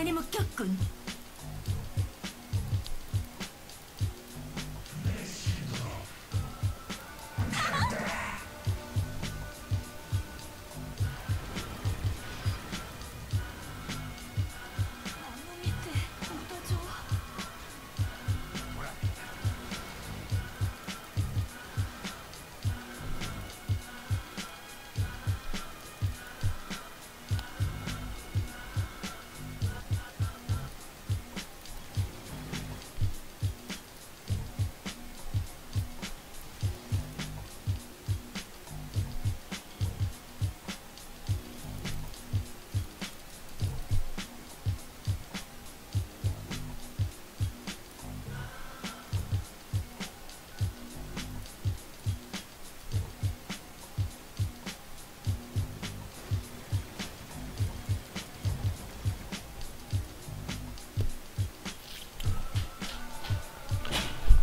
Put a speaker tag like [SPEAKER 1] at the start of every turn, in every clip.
[SPEAKER 1] 단단히 묶였군. 나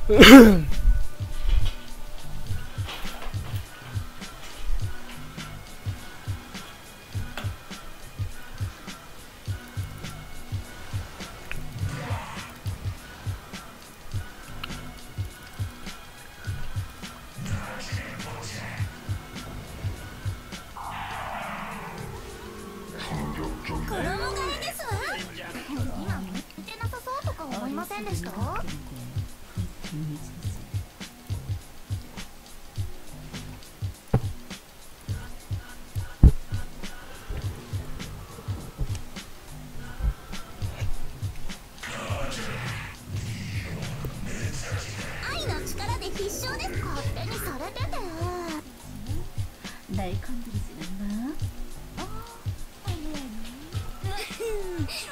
[SPEAKER 2] Mm-hmm. 勝手にされて
[SPEAKER 3] 大する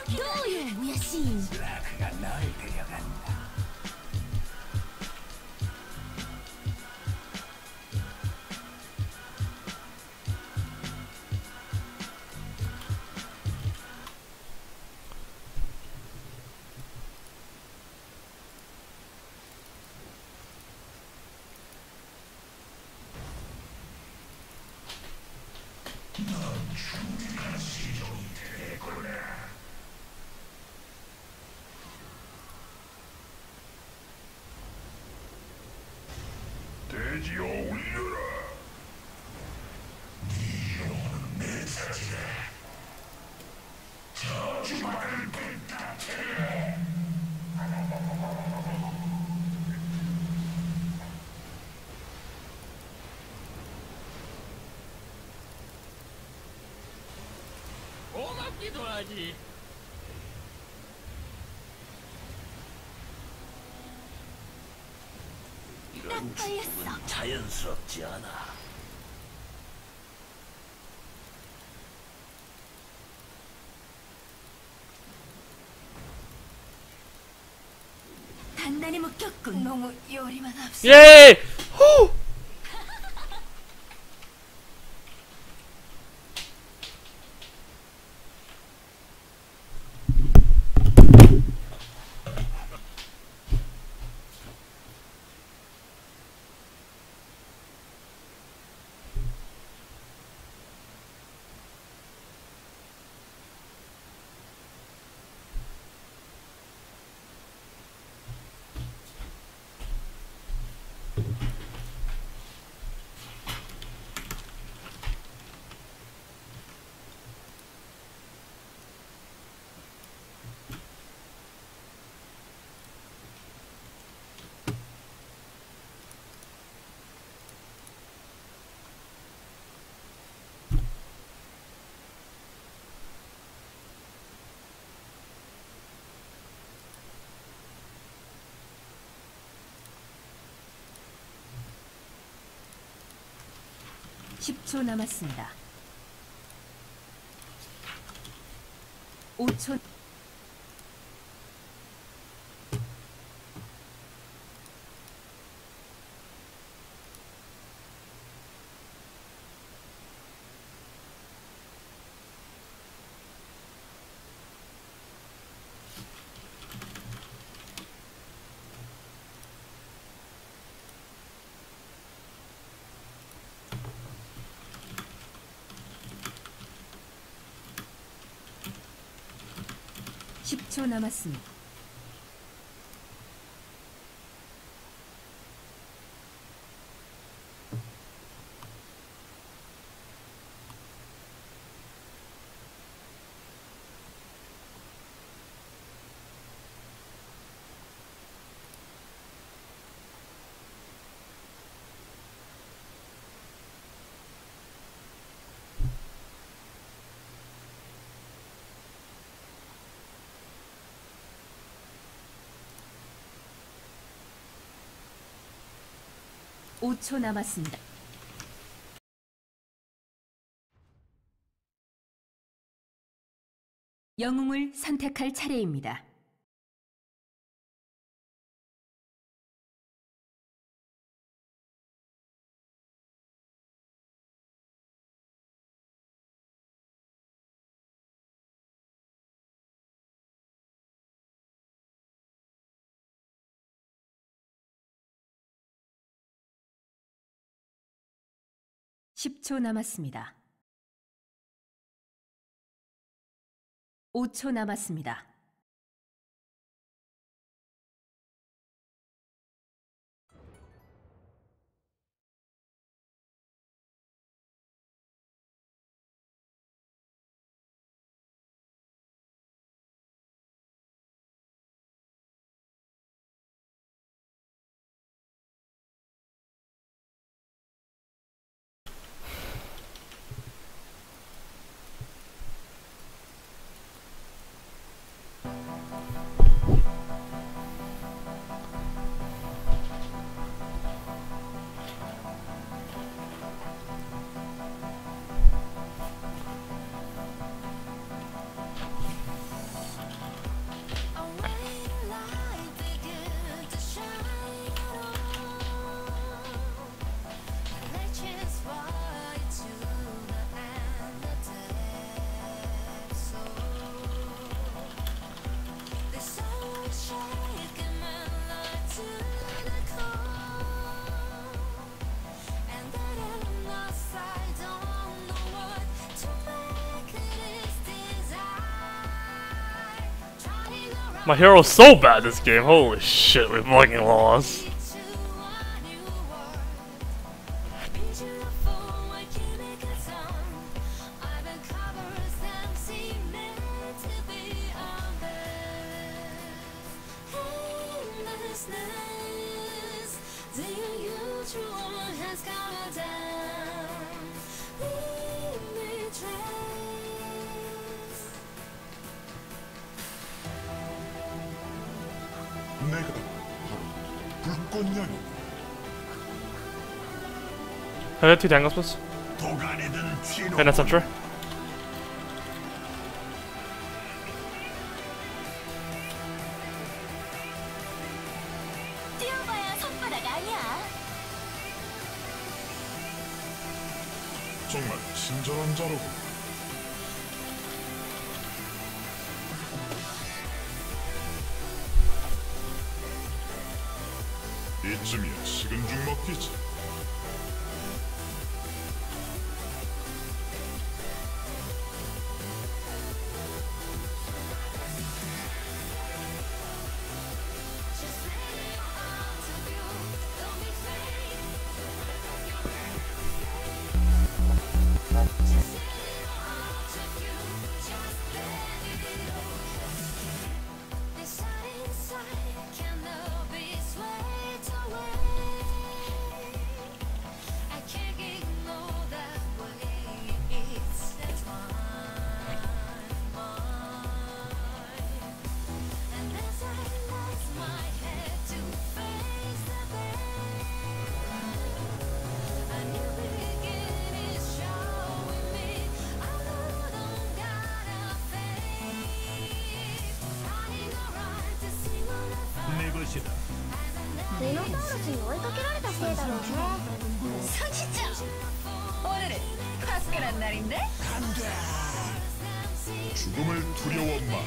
[SPEAKER 2] どうよおやし？
[SPEAKER 4] 하지. 이런 죽음은 자연스럽지 않아.
[SPEAKER 1] 단단히 묶였군. 너무 요리만 앞서.
[SPEAKER 5] 예! 후!
[SPEAKER 3] 초 남았습니다. 5초 10초 남았습니다. 오초 남았습니다. 영웅을 선택할 차례입니다. 십초 남았습니다. 오초 남았습니다.
[SPEAKER 5] My hero's so bad this game. Holy shit, we fucking lost.
[SPEAKER 2] 뛰어봐야 손바닥 아니야.
[SPEAKER 6] 정말 친절한 자로군
[SPEAKER 1] 선취죠 오늘은 파스칼한 날인데? 간다!
[SPEAKER 6] 죽음을 두려워 마.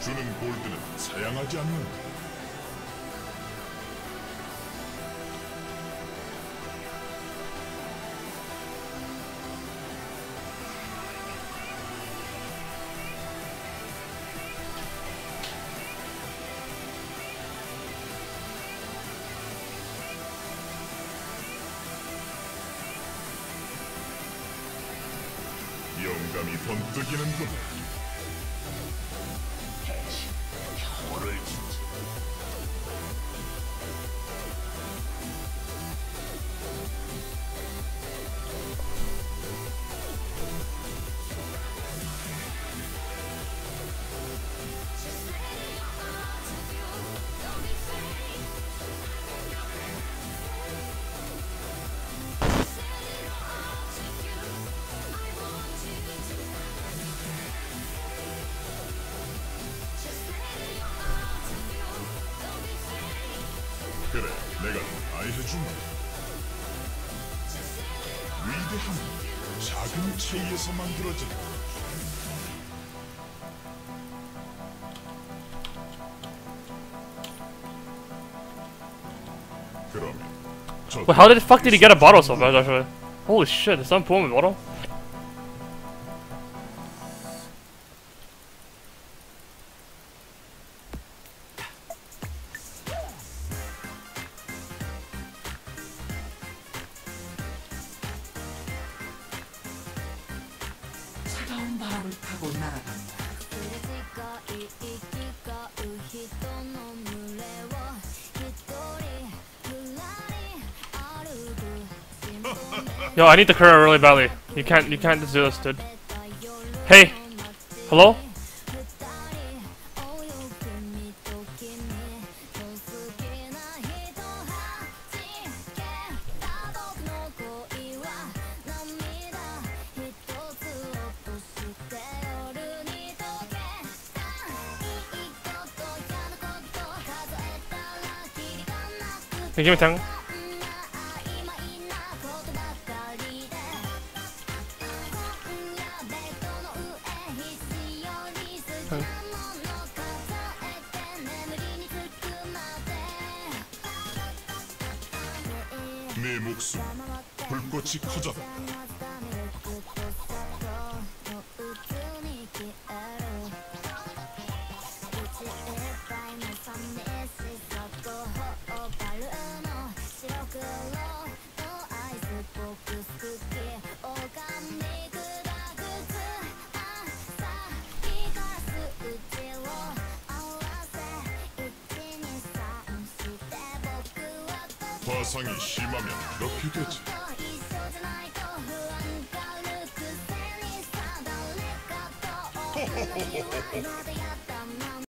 [SPEAKER 6] 주는 골드는 사양하지 않는다. beginnen with 제이에서 만들어진
[SPEAKER 5] Wait, how the fuck did he get a bottle so fast, actually? Holy shit, is that Pullman bottle?
[SPEAKER 4] 바람을 타고 날아간다.
[SPEAKER 5] Yo, I need the current really badly. You can't, you can't just do this, dude. Hey, hello? give
[SPEAKER 6] 슈퍼 상이 심하면 그렇게 되 지.
[SPEAKER 2] 호호호호호